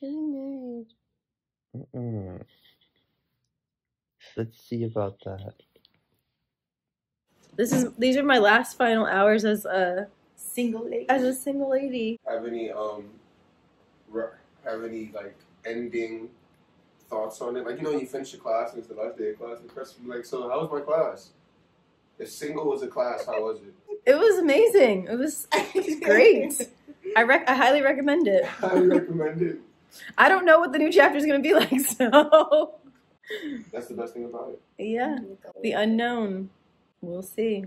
getting married. Mm-mm. Let's see about that. This is these are my last final hours as a Single lady. as a single lady. Have any um, have any like ending thoughts on it? Like you know, you finish your class and it's the last day of class, and Chris like, "So how was my class?" If single was a class, how was it? It was amazing. It was great. I rec- I highly recommend it. Highly recommend it. I don't know what the new chapter is going to be like, so That's the best thing about it. yeah, the unknown. We'll see.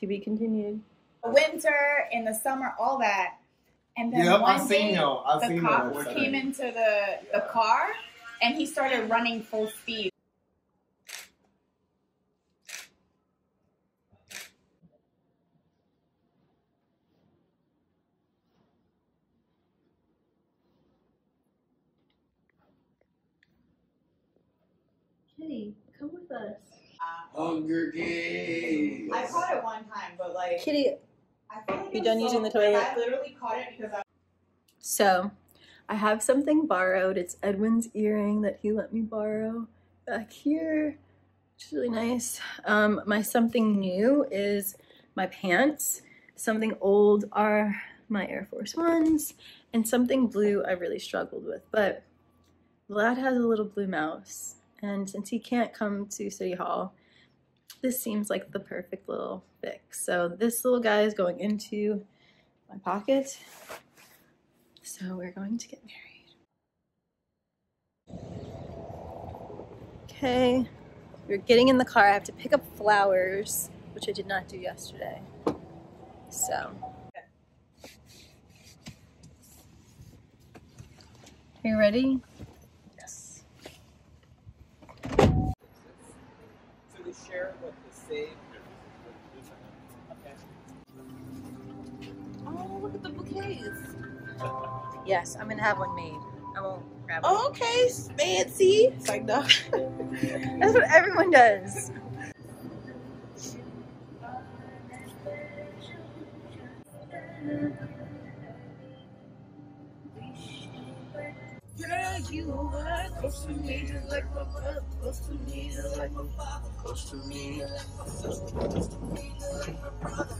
To be continued. Winter, in the summer, all that. And then Yep, one I've day, y'all. I've the seen cop came into the, the car and he started running full speed. Kitty, come with us. Hunger Games. I caught it one time, but like Kitty. I feel like You it done so- using the like, toilet? I literally caught it because I So, I have something borrowed. It's Edwin's earring that he let me borrow back here, which is really nice. Um, my something new is my pants. Something old are my Air Force Ones, and something blue I really struggled with. But Vlad has a little blue mouse, and since he can't come to City Hall, this seems like the perfect little fix. So this little guy is going into my pocket. So we're going to get married. Okay, we're getting in the car. I have to pick up flowers, which I did not do yesterday. So. Are you ready? Yes. So we share what save. Oh, look at the bouquets. Yes, I'm gonna have one made. I won't grab it. Oh, okay, fancy. It's like no. That's what everyone does. close to me like my brother, close to me like my father, close to me like my sister, close to me like my brother.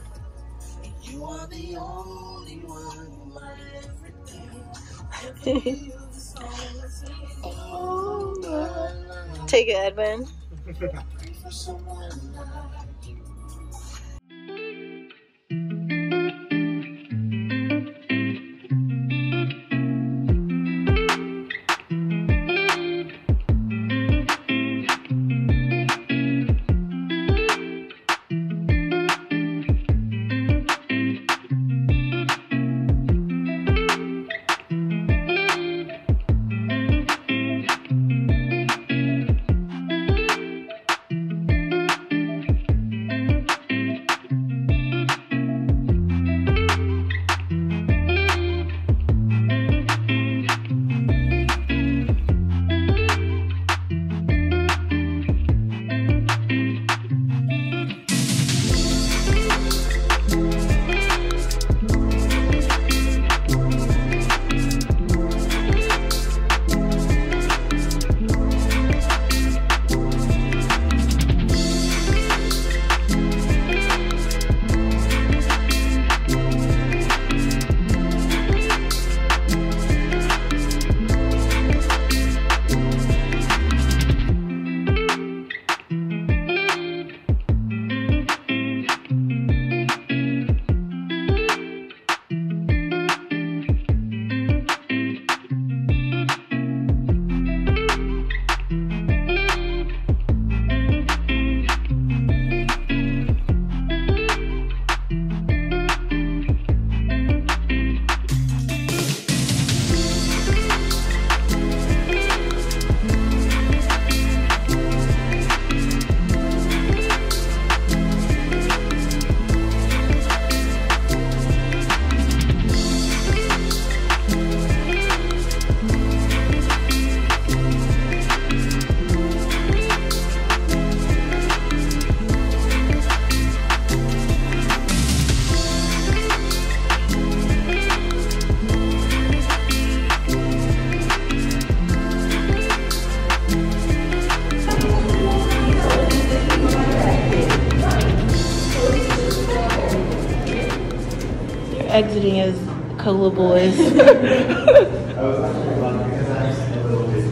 And you are the only one, my everything. I give you the song that sings all my life. Take it, Edwin. Exiting as Cola Boys. I was actually wondering because I'm just a little bit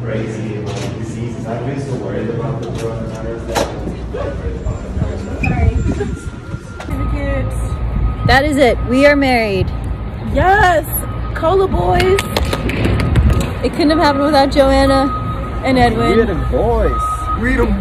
crazy about diseases. I've been so worried about the coronavirus that that is it. We are married. Yes, Cola Boys. It couldn't have happened without Joanna and Edwin. boys. Read them.